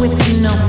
with you, no